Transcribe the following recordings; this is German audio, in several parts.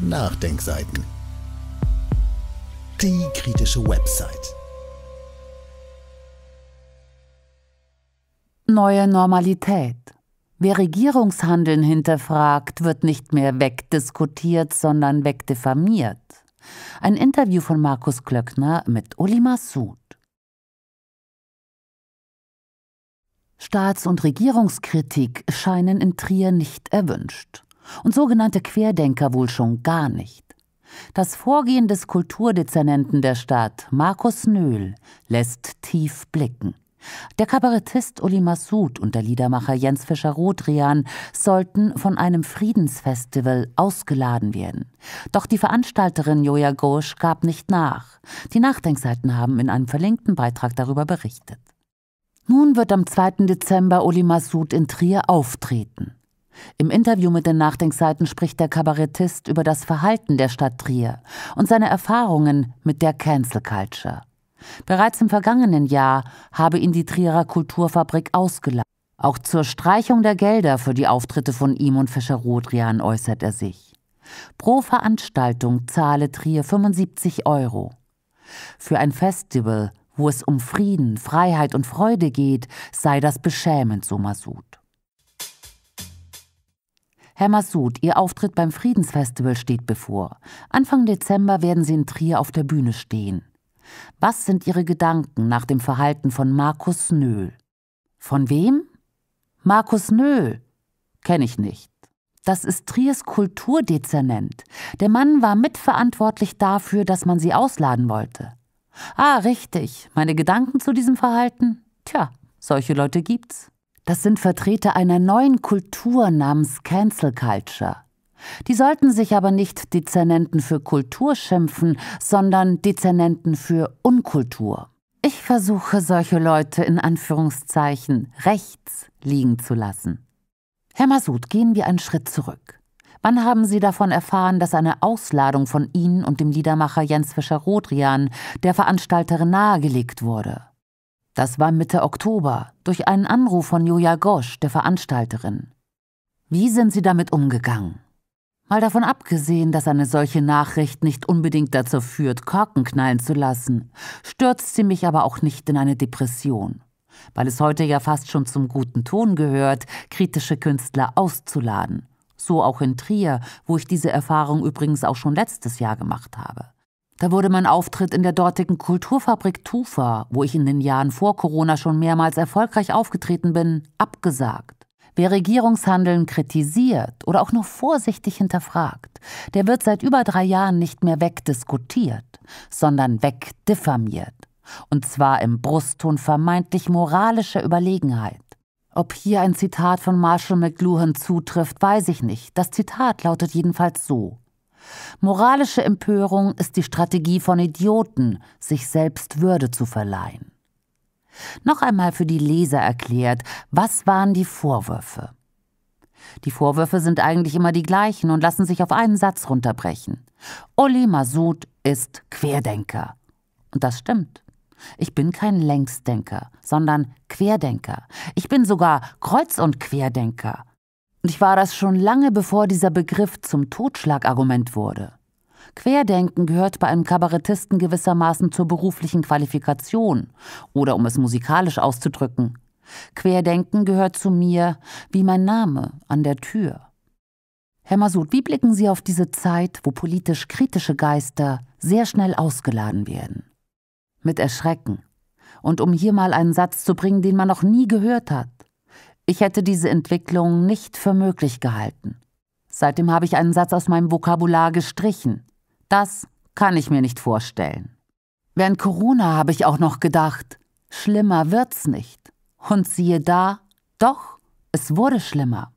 Nachdenkseiten. Die kritische Website. Neue Normalität. Wer Regierungshandeln hinterfragt, wird nicht mehr wegdiskutiert, sondern wegdifamiert. Ein Interview von Markus Klöckner mit Uli Massoud. Staats- und Regierungskritik scheinen in Trier nicht erwünscht. Und sogenannte Querdenker wohl schon gar nicht. Das Vorgehen des Kulturdezernenten der Stadt, Markus Nöhl, lässt tief blicken. Der Kabarettist Uli Massoud und der Liedermacher Jens Fischer-Rodrian sollten von einem Friedensfestival ausgeladen werden. Doch die Veranstalterin Joja Ghosh gab nicht nach. Die Nachdenkseiten haben in einem verlinkten Beitrag darüber berichtet. Nun wird am 2. Dezember Uli Massoud in Trier auftreten. Im Interview mit den Nachdenkseiten spricht der Kabarettist über das Verhalten der Stadt Trier und seine Erfahrungen mit der Cancel Culture. Bereits im vergangenen Jahr habe ihn die Trierer Kulturfabrik ausgeladen. Auch zur Streichung der Gelder für die Auftritte von ihm und Fischer Rodrian äußert er sich. Pro Veranstaltung zahle Trier 75 Euro. Für ein Festival wo es um Frieden, Freiheit und Freude geht, sei das beschämend, so Massoud. Herr Massoud, Ihr Auftritt beim Friedensfestival steht bevor. Anfang Dezember werden Sie in Trier auf der Bühne stehen. Was sind Ihre Gedanken nach dem Verhalten von Markus Nöhl? Von wem? Markus Nöhl. Kenne ich nicht. Das ist Triers Kulturdezernent. Der Mann war mitverantwortlich dafür, dass man sie ausladen wollte. Ah, richtig. Meine Gedanken zu diesem Verhalten? Tja, solche Leute gibt's. Das sind Vertreter einer neuen Kultur namens Cancel Culture. Die sollten sich aber nicht Dezernenten für Kultur schimpfen, sondern Dezernenten für Unkultur. Ich versuche, solche Leute in Anführungszeichen rechts liegen zu lassen. Herr Masud, gehen wir einen Schritt zurück. Wann haben Sie davon erfahren, dass eine Ausladung von Ihnen und dem Liedermacher Jens Fischer-Rodrian der Veranstalterin nahegelegt wurde? Das war Mitte Oktober, durch einen Anruf von Joja Gosch, der Veranstalterin. Wie sind Sie damit umgegangen? Mal davon abgesehen, dass eine solche Nachricht nicht unbedingt dazu führt, Korken knallen zu lassen, stürzt sie mich aber auch nicht in eine Depression, weil es heute ja fast schon zum guten Ton gehört, kritische Künstler auszuladen so auch in Trier, wo ich diese Erfahrung übrigens auch schon letztes Jahr gemacht habe. Da wurde mein Auftritt in der dortigen Kulturfabrik Tufa, wo ich in den Jahren vor Corona schon mehrmals erfolgreich aufgetreten bin, abgesagt. Wer Regierungshandeln kritisiert oder auch nur vorsichtig hinterfragt, der wird seit über drei Jahren nicht mehr wegdiskutiert, sondern wegdiffamiert. Und zwar im Brustton vermeintlich moralischer Überlegenheit. Ob hier ein Zitat von Marshall McLuhan zutrifft, weiß ich nicht. Das Zitat lautet jedenfalls so. Moralische Empörung ist die Strategie von Idioten, sich selbst Würde zu verleihen. Noch einmal für die Leser erklärt, was waren die Vorwürfe? Die Vorwürfe sind eigentlich immer die gleichen und lassen sich auf einen Satz runterbrechen. Uli Masud ist Querdenker. Und das stimmt. Ich bin kein Längsdenker, sondern Querdenker. Ich bin sogar Kreuz- und Querdenker. Und ich war das schon lange bevor dieser Begriff zum Totschlagargument wurde. Querdenken gehört bei einem Kabarettisten gewissermaßen zur beruflichen Qualifikation oder um es musikalisch auszudrücken. Querdenken gehört zu mir wie mein Name an der Tür. Herr Masud, wie blicken Sie auf diese Zeit, wo politisch kritische Geister sehr schnell ausgeladen werden? mit Erschrecken. Und um hier mal einen Satz zu bringen, den man noch nie gehört hat. Ich hätte diese Entwicklung nicht für möglich gehalten. Seitdem habe ich einen Satz aus meinem Vokabular gestrichen. Das kann ich mir nicht vorstellen. Während Corona habe ich auch noch gedacht, schlimmer wird's nicht. Und siehe da, doch, es wurde schlimmer.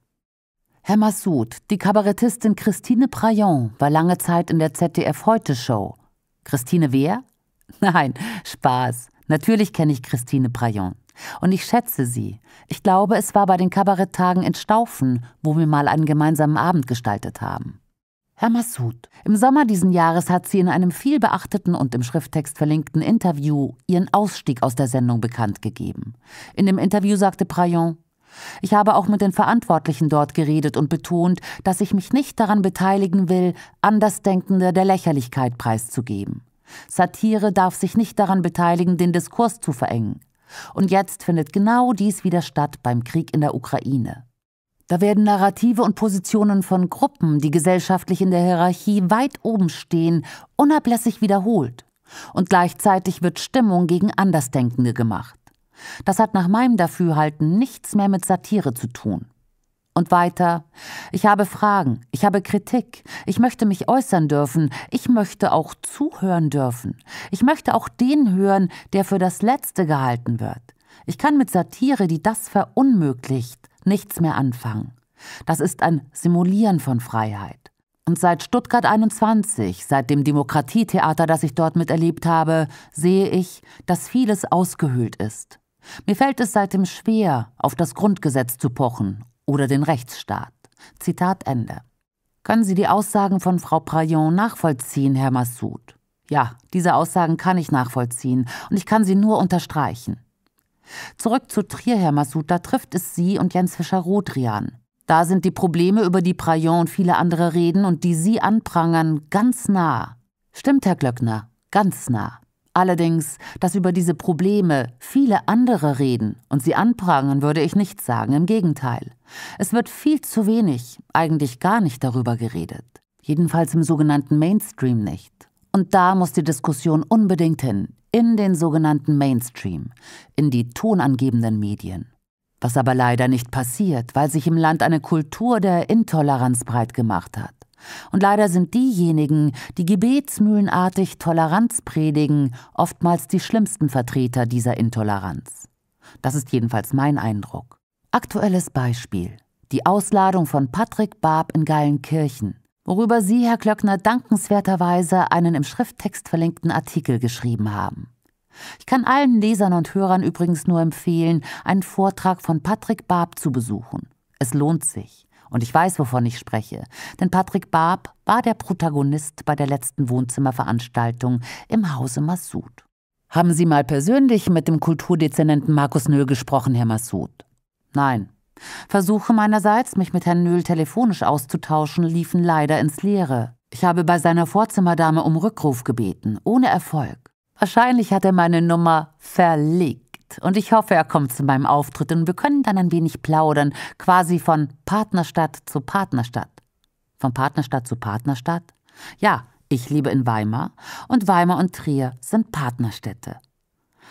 Herr Massoud, die Kabarettistin Christine Prayon war lange Zeit in der ZDF Heute Show. Christine wer? Nein, Spaß. Natürlich kenne ich Christine Braillon. Und ich schätze sie. Ich glaube, es war bei den Kabaretttagen in Staufen, wo wir mal einen gemeinsamen Abend gestaltet haben. Herr Massoud, im Sommer diesen Jahres hat sie in einem viel beachteten und im Schrifttext verlinkten Interview ihren Ausstieg aus der Sendung bekannt gegeben. In dem Interview sagte Praillon, Ich habe auch mit den Verantwortlichen dort geredet und betont, dass ich mich nicht daran beteiligen will, Andersdenkende der Lächerlichkeit preiszugeben. Satire darf sich nicht daran beteiligen, den Diskurs zu verengen. Und jetzt findet genau dies wieder statt beim Krieg in der Ukraine. Da werden Narrative und Positionen von Gruppen, die gesellschaftlich in der Hierarchie weit oben stehen, unablässig wiederholt. Und gleichzeitig wird Stimmung gegen Andersdenkende gemacht. Das hat nach meinem Dafürhalten nichts mehr mit Satire zu tun. Und weiter, ich habe Fragen, ich habe Kritik, ich möchte mich äußern dürfen, ich möchte auch zuhören dürfen, ich möchte auch den hören, der für das Letzte gehalten wird. Ich kann mit Satire, die das verunmöglicht, nichts mehr anfangen. Das ist ein Simulieren von Freiheit. Und seit Stuttgart 21, seit dem Demokratietheater, das ich dort miterlebt habe, sehe ich, dass vieles ausgehöhlt ist. Mir fällt es seitdem schwer, auf das Grundgesetz zu pochen oder den Rechtsstaat. Zitat Ende. Können Sie die Aussagen von Frau Prayon nachvollziehen, Herr Massoud? Ja, diese Aussagen kann ich nachvollziehen und ich kann sie nur unterstreichen. Zurück zu Trier, Herr Massoud, da trifft es Sie und Jens Fischer-Rodrian. Da sind die Probleme, über die Prayon und viele andere reden und die Sie anprangern, ganz nah. Stimmt, Herr Glöckner, ganz nah. Allerdings, dass über diese Probleme viele andere reden und sie anprangern, würde ich nicht sagen, im Gegenteil. Es wird viel zu wenig, eigentlich gar nicht darüber geredet. Jedenfalls im sogenannten Mainstream nicht. Und da muss die Diskussion unbedingt hin, in den sogenannten Mainstream, in die tonangebenden Medien. Was aber leider nicht passiert, weil sich im Land eine Kultur der Intoleranz breit gemacht hat. Und leider sind diejenigen, die gebetsmühlenartig Toleranz predigen, oftmals die schlimmsten Vertreter dieser Intoleranz. Das ist jedenfalls mein Eindruck. Aktuelles Beispiel. Die Ausladung von Patrick Barb in Geilenkirchen, worüber Sie, Herr Klöckner, dankenswerterweise einen im Schrifttext verlinkten Artikel geschrieben haben. Ich kann allen Lesern und Hörern übrigens nur empfehlen, einen Vortrag von Patrick Barb zu besuchen. Es lohnt sich. Und ich weiß, wovon ich spreche, denn Patrick Barb war der Protagonist bei der letzten Wohnzimmerveranstaltung im Hause Massoud. Haben Sie mal persönlich mit dem Kulturdezernenten Markus Nöhl gesprochen, Herr Massoud? Nein. Versuche meinerseits, mich mit Herrn Nöhl telefonisch auszutauschen, liefen leider ins Leere. Ich habe bei seiner Vorzimmerdame um Rückruf gebeten, ohne Erfolg. Wahrscheinlich hat er meine Nummer verlegt und ich hoffe, er kommt zu meinem Auftritt und wir können dann ein wenig plaudern, quasi von Partnerstadt zu Partnerstadt. Von Partnerstadt zu Partnerstadt? Ja, ich lebe in Weimar und Weimar und Trier sind Partnerstädte.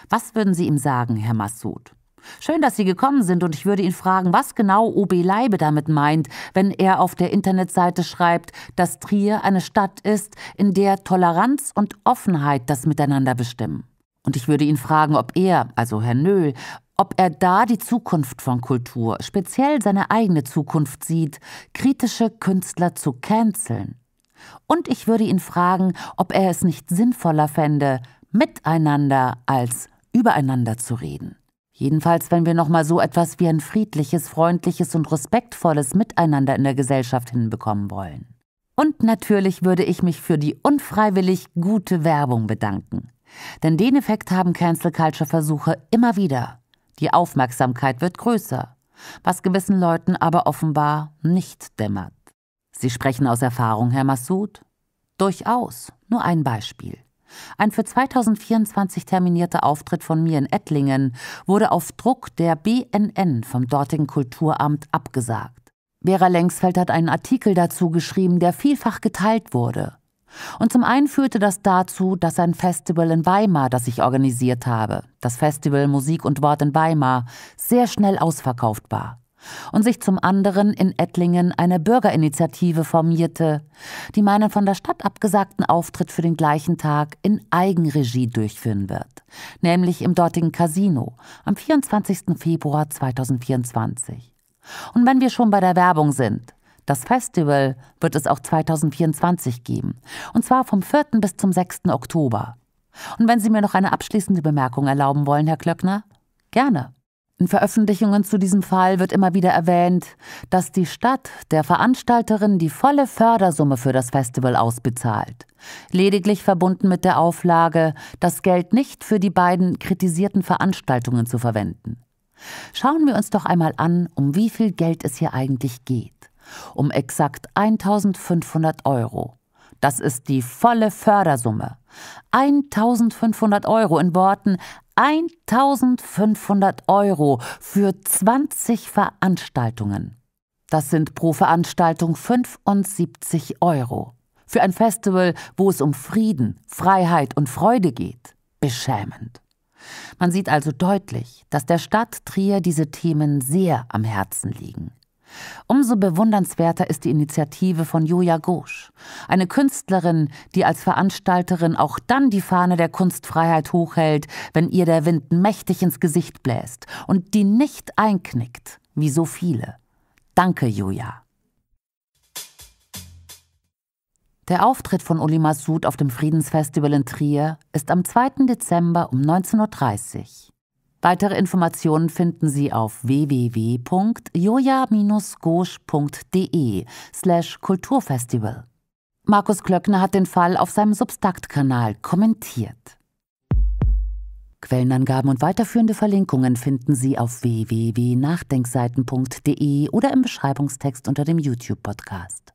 Was würden Sie ihm sagen, Herr Massoud? Schön, dass Sie gekommen sind und ich würde ihn fragen, was genau OB Leibe damit meint, wenn er auf der Internetseite schreibt, dass Trier eine Stadt ist, in der Toleranz und Offenheit das Miteinander bestimmen. Und ich würde ihn fragen, ob er, also Herr Nöhl, ob er da die Zukunft von Kultur, speziell seine eigene Zukunft sieht, kritische Künstler zu canceln. Und ich würde ihn fragen, ob er es nicht sinnvoller fände, miteinander als übereinander zu reden. Jedenfalls, wenn wir nochmal so etwas wie ein friedliches, freundliches und respektvolles Miteinander in der Gesellschaft hinbekommen wollen. Und natürlich würde ich mich für die unfreiwillig gute Werbung bedanken. Denn den Effekt haben Cancel Culture Versuche immer wieder. Die Aufmerksamkeit wird größer, was gewissen Leuten aber offenbar nicht dämmert. Sie sprechen aus Erfahrung, Herr Massoud? Durchaus. Nur ein Beispiel. Ein für 2024 terminierter Auftritt von mir in Ettlingen wurde auf Druck der BNN vom dortigen Kulturamt abgesagt. Vera Lengsfeld hat einen Artikel dazu geschrieben, der vielfach geteilt wurde. Und zum einen führte das dazu, dass ein Festival in Weimar, das ich organisiert habe, das Festival Musik und Wort in Weimar, sehr schnell ausverkauft war. Und sich zum anderen in Ettlingen eine Bürgerinitiative formierte, die meinen von der Stadt abgesagten Auftritt für den gleichen Tag in Eigenregie durchführen wird, nämlich im dortigen Casino am 24. Februar 2024. Und wenn wir schon bei der Werbung sind, das Festival wird es auch 2024 geben, und zwar vom 4. bis zum 6. Oktober. Und wenn Sie mir noch eine abschließende Bemerkung erlauben wollen, Herr Klöckner, gerne. In Veröffentlichungen zu diesem Fall wird immer wieder erwähnt, dass die Stadt der Veranstalterin die volle Fördersumme für das Festival ausbezahlt, lediglich verbunden mit der Auflage, das Geld nicht für die beiden kritisierten Veranstaltungen zu verwenden. Schauen wir uns doch einmal an, um wie viel Geld es hier eigentlich geht. Um exakt 1500 Euro. Das ist die volle Fördersumme. 1500 Euro in Worten 1500 Euro für 20 Veranstaltungen. Das sind pro Veranstaltung 75 Euro. Für ein Festival, wo es um Frieden, Freiheit und Freude geht. Beschämend. Man sieht also deutlich, dass der Stadt Trier diese Themen sehr am Herzen liegen. Umso bewundernswerter ist die Initiative von Julia Ghosh, eine Künstlerin, die als Veranstalterin auch dann die Fahne der Kunstfreiheit hochhält, wenn ihr der Wind mächtig ins Gesicht bläst und die nicht einknickt, wie so viele. Danke, Julia. Der Auftritt von Uli Massoud auf dem Friedensfestival in Trier ist am 2. Dezember um 19.30 Uhr. Weitere Informationen finden Sie auf www.joja-gosch.de slash Kulturfestival. Markus Klöckner hat den Fall auf seinem Substakt-Kanal kommentiert. Quellenangaben und weiterführende Verlinkungen finden Sie auf www.nachdenkseiten.de oder im Beschreibungstext unter dem YouTube-Podcast.